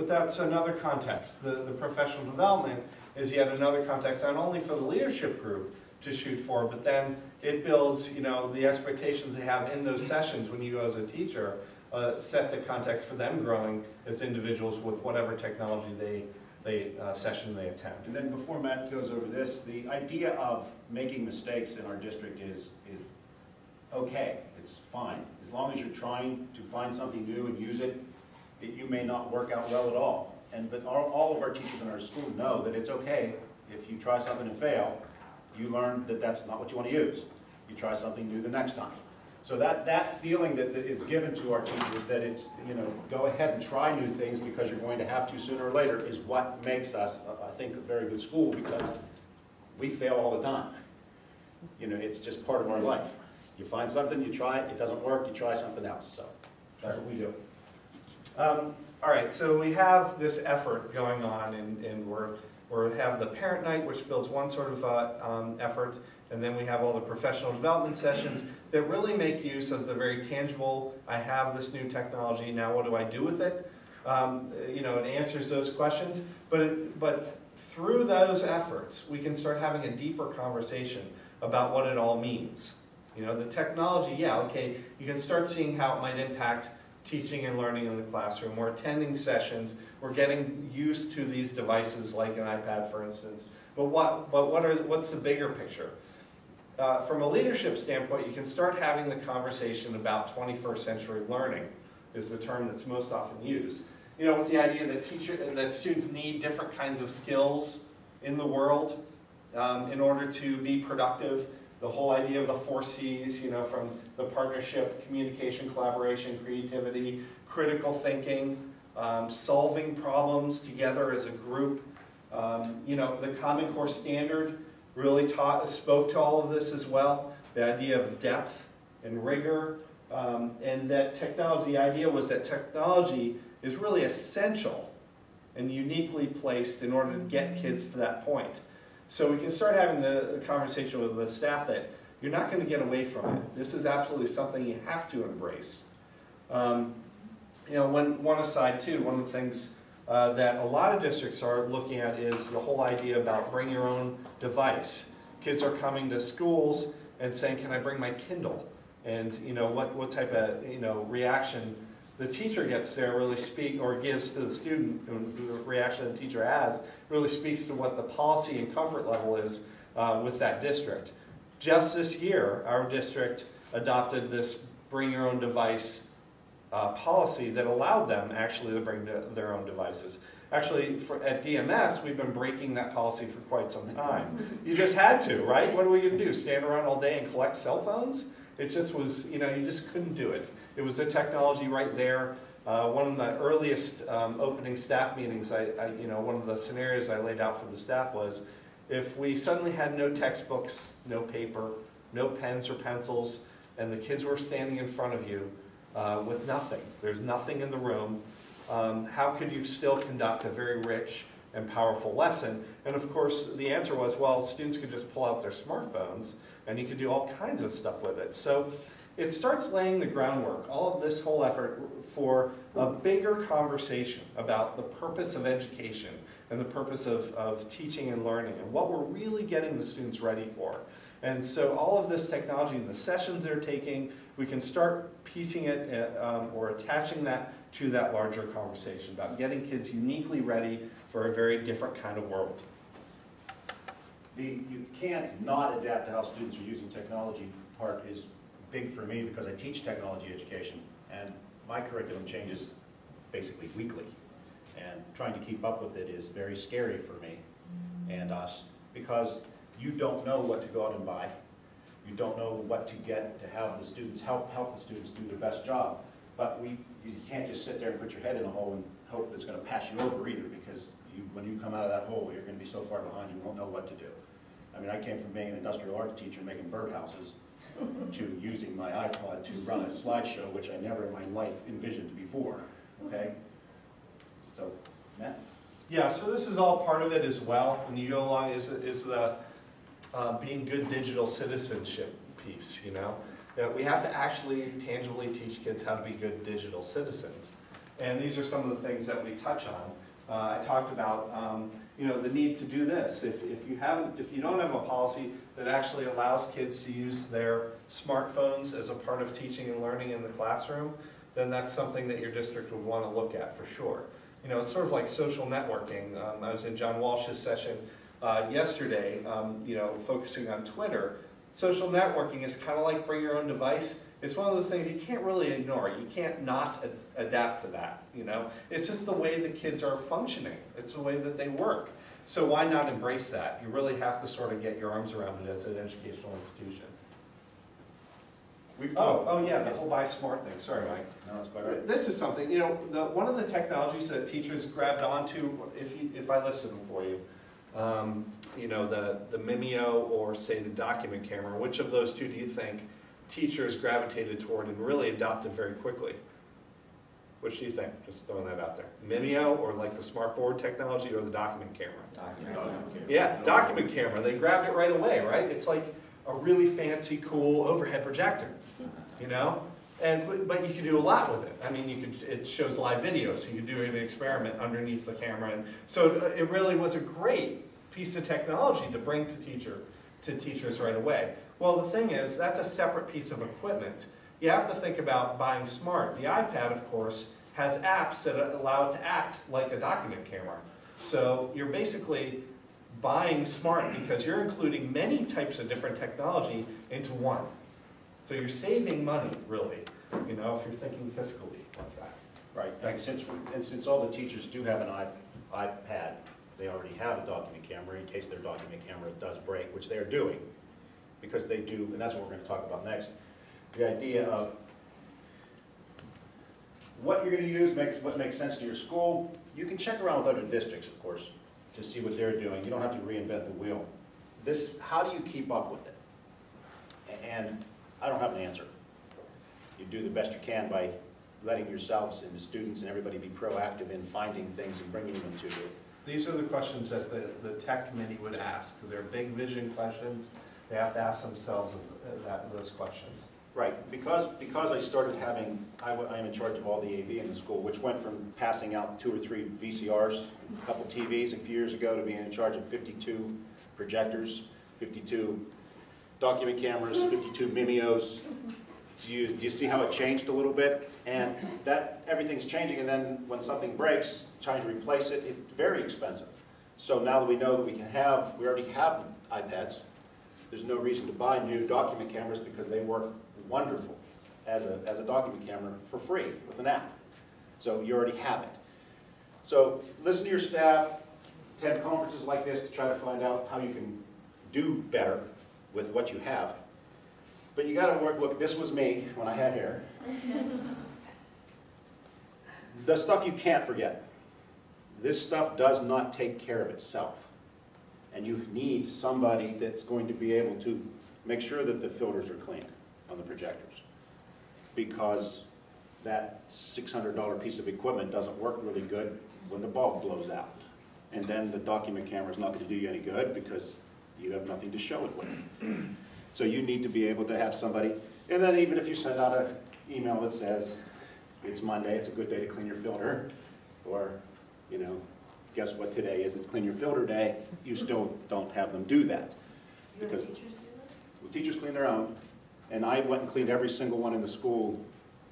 but that's another context. The, the professional development is yet another context, not only for the leadership group to shoot for, but then it builds, you know, the expectations they have in those sessions when you as a teacher, uh, set the context for them growing as individuals with whatever technology they, they, uh, session they attend. And then before Matt goes over this, the idea of making mistakes in our district is, is okay, it's fine. As long as you're trying to find something new and use it, it, you may not work out well at all. And, but all, all of our teachers in our school know that it's okay if you try something and fail, you learn that that's not what you want to use. You try something new the next time. So that, that feeling that, that is given to our teachers, that it's, you know, go ahead and try new things because you're going to have to sooner or later, is what makes us, uh, I think, a very good school because we fail all the time. You know, it's just part of our life. You find something, you try it, it doesn't work, you try something else, so that's what we do. Um, all right, so we have this effort going on, and, and we're, we have the parent night, which builds one sort of uh, um, effort, and then we have all the professional development sessions that really make use of the very tangible, I have this new technology, now what do I do with it? Um, you know, it answers those questions, but, it, but through those efforts, we can start having a deeper conversation about what it all means. You know, the technology, yeah, okay, you can start seeing how it might impact teaching and learning in the classroom. We're attending sessions. We're getting used to these devices like an iPad, for instance. But what, but what are, what's the bigger picture? Uh, from a leadership standpoint, you can start having the conversation about 21st century learning is the term that's most often used. You know, with the idea that teacher, that students need different kinds of skills in the world um, in order to be productive the whole idea of the four C's, you know, from the partnership, communication, collaboration, creativity, critical thinking, um, solving problems together as a group. Um, you know, the Common Core Standard really taught, spoke to all of this as well. The idea of depth and rigor, um, and that technology, the idea was that technology is really essential and uniquely placed in order to get kids to that point. So we can start having the conversation with the staff that you're not going to get away from it. This is absolutely something you have to embrace. Um, you know, one, one aside too, one of the things uh, that a lot of districts are looking at is the whole idea about bring your own device. Kids are coming to schools and saying, can I bring my Kindle? And you know, what, what type of you know, reaction the teacher gets there really speak or gives to the student, and the reaction the teacher has, really speaks to what the policy and comfort level is uh, with that district. Just this year, our district adopted this bring your own device uh, policy that allowed them actually to bring their own devices. Actually, for, at DMS, we've been breaking that policy for quite some time. You just had to, right? What are we going to do? Stand around all day and collect cell phones? It just was, you know, you just couldn't do it. It was the technology right there. Uh, one of the earliest um, opening staff meetings, I, I, you know, one of the scenarios I laid out for the staff was, if we suddenly had no textbooks, no paper, no pens or pencils, and the kids were standing in front of you uh, with nothing, there's nothing in the room, um, how could you still conduct a very rich and powerful lesson? And of course, the answer was, well, students could just pull out their smartphones and you can do all kinds of stuff with it. So it starts laying the groundwork, all of this whole effort for a bigger conversation about the purpose of education and the purpose of, of teaching and learning and what we're really getting the students ready for. And so all of this technology and the sessions they're taking, we can start piecing it uh, um, or attaching that to that larger conversation about getting kids uniquely ready for a very different kind of world the, you can't not adapt to how students are using technology part is big for me because I teach technology education and my curriculum changes basically weekly. And trying to keep up with it is very scary for me and us because you don't know what to go out and buy. You don't know what to get to have the students help help the students do their best job. But we you can't just sit there and put your head in a hole and hope it's going to pass you over either because you, when you come out of that hole, you're going to be so far behind you won't know what to do. I mean, I came from being an industrial art teacher making birdhouses to using my iPod to run a slideshow, which I never in my life envisioned before, okay? So, Matt? Yeah, so this is all part of it as well. When you go along, is, is the uh, being good digital citizenship piece, you know? That we have to actually tangibly teach kids how to be good digital citizens. And these are some of the things that we touch on. Uh, I talked about, um, you know, the need to do this. If, if you haven't, if you don't have a policy that actually allows kids to use their smartphones as a part of teaching and learning in the classroom, then that's something that your district would want to look at for sure. You know, it's sort of like social networking. Um, I was in John Walsh's session uh, yesterday, um, you know, focusing on Twitter. Social networking is kind of like bring your own device. It's one of those things you can't really ignore. You can't not a- adapt to that, you know? It's just the way the kids are functioning. It's the way that they work. So why not embrace that? You really have to sort of get your arms around it as an educational institution. We've Oh, talked. oh yeah, the whole buy smart thing. Sorry, Mike. No, that's quite right. This is something, you know, the, one of the technologies that teachers grabbed onto, if you, if I listen for you, um, you know, the, the Mimeo or say the document camera, which of those two do you think teachers gravitated toward and really adopted very quickly? Which do you think? Just throwing that out there. Mimeo or like the smart board technology or the document camera? Yeah, document camera, they grabbed it right away, right? It's like a really fancy, cool overhead projector, you know? And, but, but you can do a lot with it. I mean, you could, it shows live video, so you can do an experiment underneath the camera. And so uh, it really was a great piece of technology to bring to teacher, to teachers right away. Well, the thing is, that's a separate piece of equipment. You have to think about buying smart. The iPad, of course, has apps that allow it to act like a document camera. So you're basically buying smart because you're including many types of different technology into one. So you're saving money, really, you know, if you're thinking fiscally like that. Right, and since, and since all the teachers do have an iPad, they already have a document camera in case their document camera does break, which they're doing, because they do, and that's what we're gonna talk about next. The idea of what you're gonna use makes, what makes sense to your school. You can check around with other districts, of course, to see what they're doing. You don't have to reinvent the wheel. This, how do you keep up with it? And I don't have an answer. You do the best you can by letting yourselves and the students and everybody be proactive in finding things and bringing them to you. These are the questions that the, the tech committee would ask. They're big vision questions. They have to ask themselves of uh, that, those questions. Right, because, because I started having, I I am in charge of all the AV in the school, which went from passing out two or three VCRs, a couple TVs a few years ago, to being in charge of 52 projectors, 52 document cameras, 52 Mimeos. Do you, do you see how it changed a little bit? And that, everything's changing, and then when something breaks, trying to replace it, it's very expensive. So now that we know that we can have, we already have iPads, there's no reason to buy new document cameras because they work wonderful as a, as a document camera for free with an app. So you already have it. So listen to your staff, attend conferences like this to try to find out how you can do better with what you have. But you gotta work, look, this was me when I had hair. The stuff you can't forget. This stuff does not take care of itself. And you need somebody that's going to be able to make sure that the filters are cleaned on the projectors. Because that $600 piece of equipment doesn't work really good when the bulb blows out. And then the document camera is not gonna do you any good because you have nothing to show it with. So you need to be able to have somebody, and then even if you send out an email that says, it's Monday, it's a good day to clean your filter, or, you know, guess what today is, it's clean your filter day, you still don't have them do that. Your Because- teachers do Well, Teachers clean their own, and I went and cleaned every single one in the school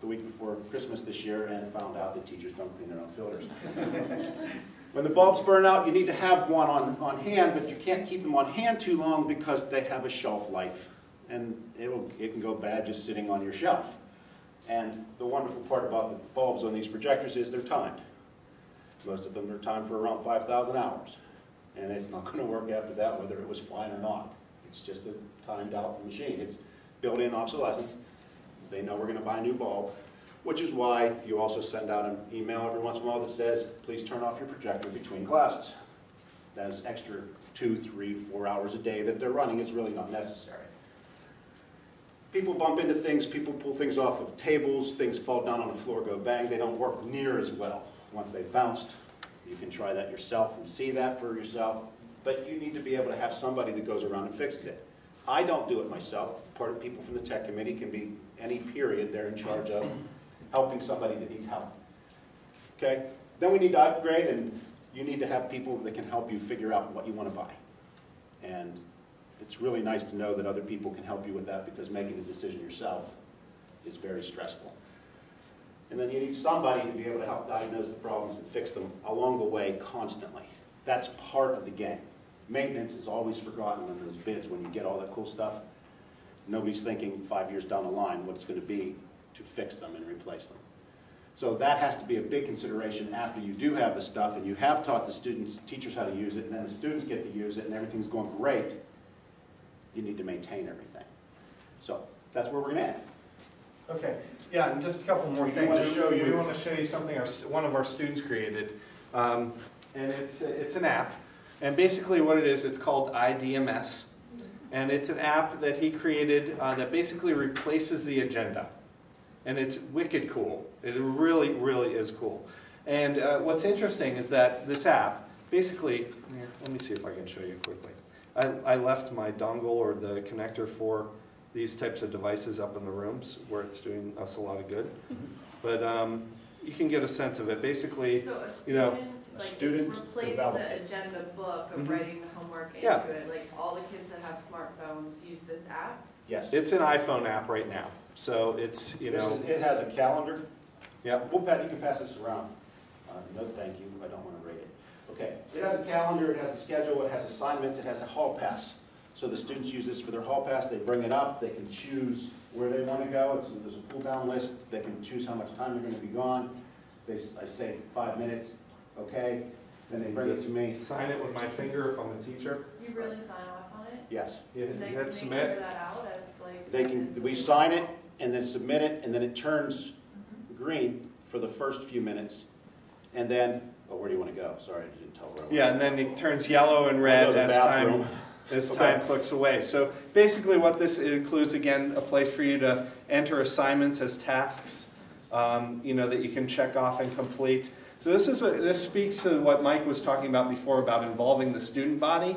the week before Christmas this year and found out that teachers don't clean their own filters. When the bulbs burn out, you need to have one on, on hand, but you can't keep them on hand too long because they have a shelf life. And it'll, it can go bad just sitting on your shelf. And the wonderful part about the bulbs on these projectors is they're timed. Most of them are timed for around 5,000 hours. And it's not going to work after that whether it was fine or not. It's just a timed out machine. It's built-in obsolescence. They know we're going to buy a new bulb, which is why you also send out an email every once in a while that says, please turn off your projector between classes. That is extra two, three, four hours a day that they're running is really not necessary. People bump into things, people pull things off of tables, things fall down on the floor, go bang, they don't work near as well once they've bounced. You can try that yourself and see that for yourself, but you need to be able to have somebody that goes around and fixes it. I don't do it myself. Part of people from the tech committee can be any period they're in charge of helping somebody that needs help. okay? Then we need to upgrade, and you need to have people that can help you figure out what you want to buy. And it's really nice to know that other people can help you with that, because making the decision yourself is very stressful. And then you need somebody to be able to help diagnose the problems and fix them along the way constantly. That's part of the game. Maintenance is always forgotten in those bids, when you get all that cool stuff. Nobody's thinking five years down the line what it's gonna be to fix them and replace them. So that has to be a big consideration after you do have the stuff and you have taught the students, teachers how to use it, and then the students get to use it and everything's going great. You need to maintain everything. So that's where we're gonna end. Okay, yeah, and just a couple more We things. wanna show you- We want to show you something our, one of our students created. Um, And it's, it's an app. And basically what it is, it's called IDMS. And it's an app that he created uh, that basically replaces the agenda. And it's wicked cool. It really, really is cool. And uh, what's interesting is that this app, basically, here, let me see if I can show you quickly. I, I left my dongle or the connector for these types of devices up in the rooms where it's doing us a lot of good. But um, you can get a sense of it. Basically, So you know, student, a like, student it's replace development. the agenda book of Mhm. writing the homework into Yeah. it, like, all the kids that have smartphones use this app? Yes. it's an iPhone app right now. So it's, you This know, is, it has a calendar. yeah. We'll pat, you can pass this around. Uh, no, thank you, I don't want to rate it. Okay, it has a calendar, it has a schedule, it has assignments, it has a hall pass. So the students use this for their hall pass, they bring it up, they can choose where they want to go, it's, there's a pull-down list, they can choose how much time they're going to be gone. They, s- I say five minutes, okay, then they bring it to me, Sign it with my finger if I'm a teacher. You really sign off on it? yes. You And they hit can submit. clear that out as like. They can, we sign it, and then submit it, and then it turns mm-hmm. green for the first few minutes. And then, oh, where do you want to go? Sorry, I didn't tell where I went. Yeah, and then it turns yellow and I'll go red to the as time bathroom. as Okay. time clicks away. So basically what this it includes, again, a place for you to enter assignments as tasks, um, you know, that you can check off and complete. So this, is a, this speaks to what Mike was talking about before about involving the student body.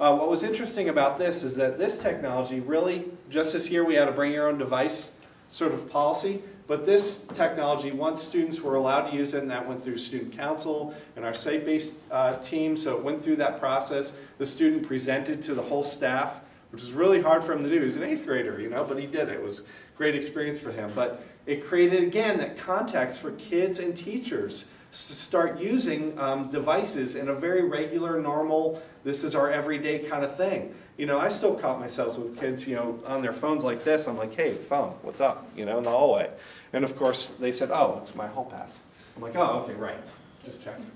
Uh, what was interesting about this is that this technology really, just as here we had a bring your own device sort of policy, but this technology, once students were allowed to use it, and that went through student council and our site-based uh, team, so it went through that process. The student presented to the whole staff, which was really hard for him to do. He's an eighth grader, you know, but he did it. It was a great experience for him. But it created, again, that context for kids and teachers to start using um, devices in a very regular, normal, this is our everyday kind of thing. You know, I still caught myself with kids, you know, on their phones like this. I'm like, hey, phone, what's up? You know, in the hallway. And of course, they said, oh, it's my hall pass. I'm like, oh, okay, right. Just checking.